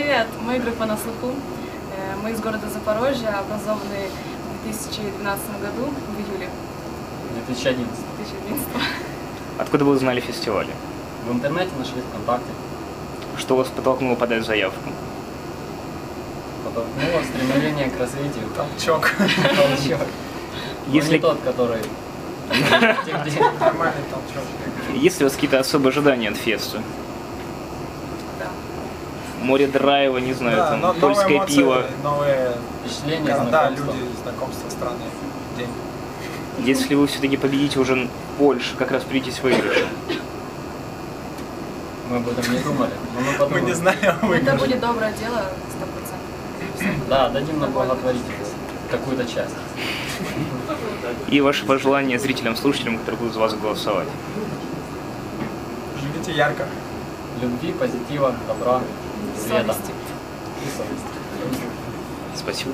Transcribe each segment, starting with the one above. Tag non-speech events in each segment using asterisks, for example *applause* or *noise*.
привет! Мы группа «На слуху». Э, Мы из города Запорожья, образованы в 2012 году, в июле 2011. 2011. Откуда вы узнали фестивале? В интернете нашли ВКонтакте. Что вас подтолкнуло подать заявку? Подтолкнуло стремление к развитию. Толчок. Толчок. Но Если- не тот, который... *laughs* Нормальный толчок. Есть ли у вас какие-то особые ожидания от феста? Море драйва, не знаю, Да, там, но- новые польское эмоции, пиво. Новые Впечатление, города, знакомство. люди, знакомства, страны, день. Если вы все-таки победите уже в Польше, как раз придите с выигрышем. Мы об этом не думали, но мы Мы подумали. не знаем, Это выигрыш. будет доброе дело, 100%. Да, дадим на благотворительность. Какую-то часть. И ваши пожелания зрителям, слушателям, которые будут за вас голосовать. Живите ярко. Любви, позитива, добра, света. Спасибо.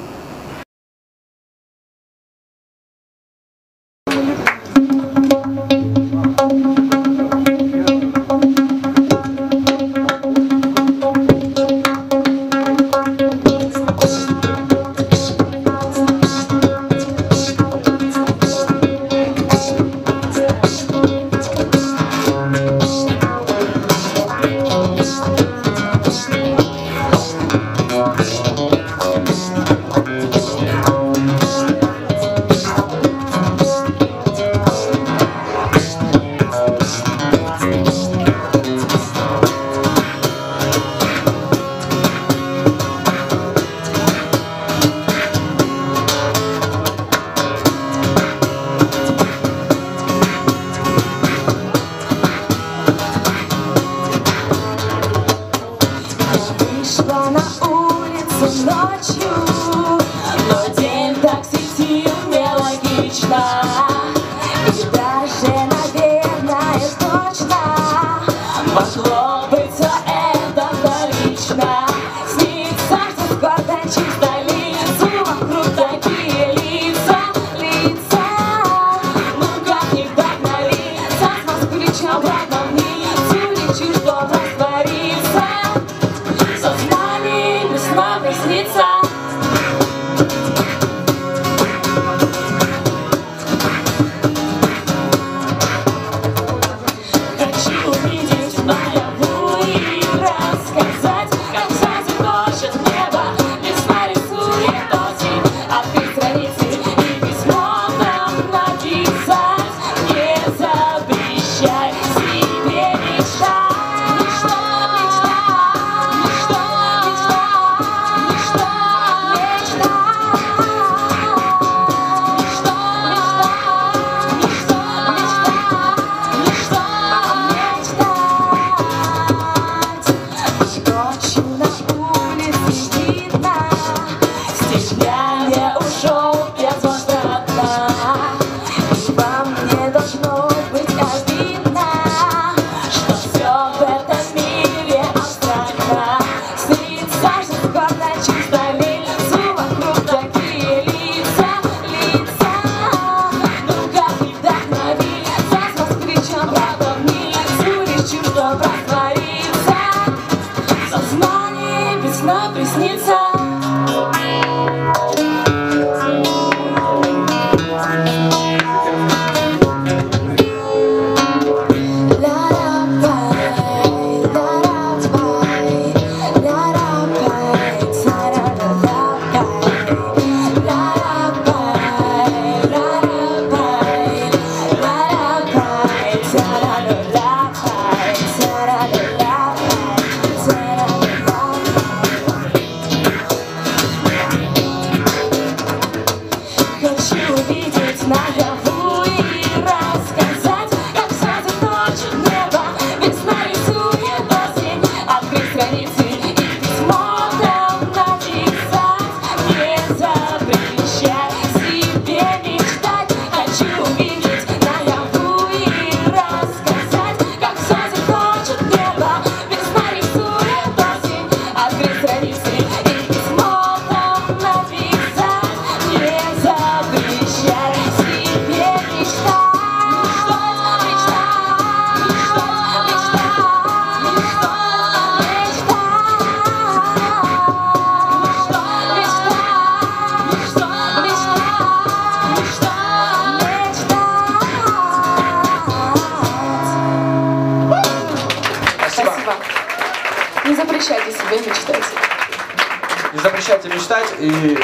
Запрещайте мечтать и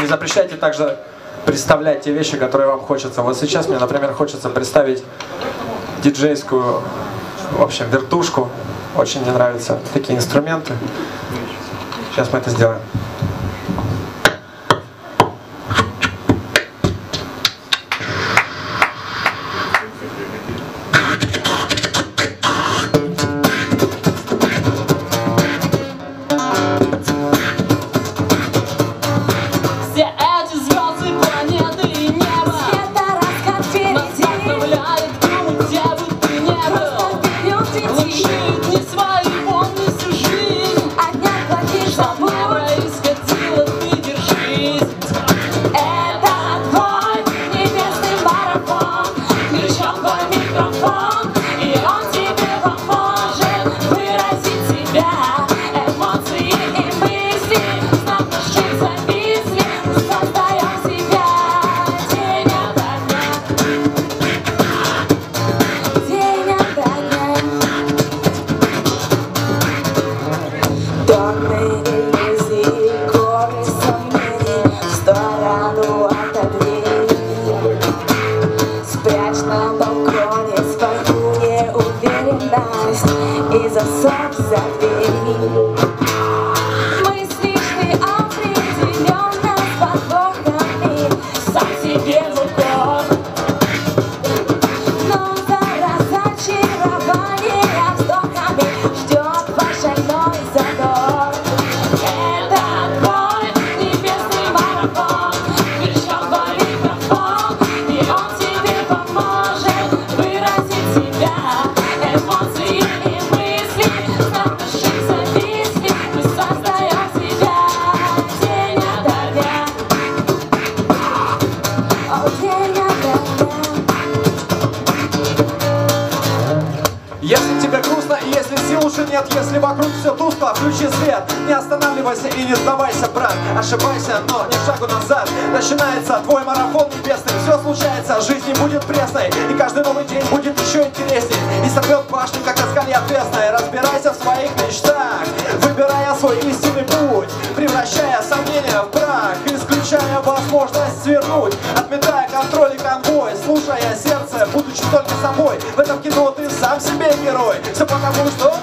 не запрещайте также представлять те вещи, которые вам хочется. Вот сейчас мне, например, хочется представить диджейскую, в общем, вертушку. Очень мне нравятся такие инструменты. Сейчас мы это сделаем. embarrassed is a subject. Свет. Не останавливайся и не сдавайся, брат. Ошибайся, но не шагу назад. Начинается твой марафон небесный. Все случается, жизнь не будет пресной. И каждый новый день будет еще интересней. И сорвет башню, как скале отвесной. Разбирайся в своих мечтах, выбирая свой истинный путь. Превращая сомнения в прах, исключая возможность свернуть. Отметая контроль и конвой, слушая сердце, будучи только собой. В этом кино ты сам себе герой. Все потому, что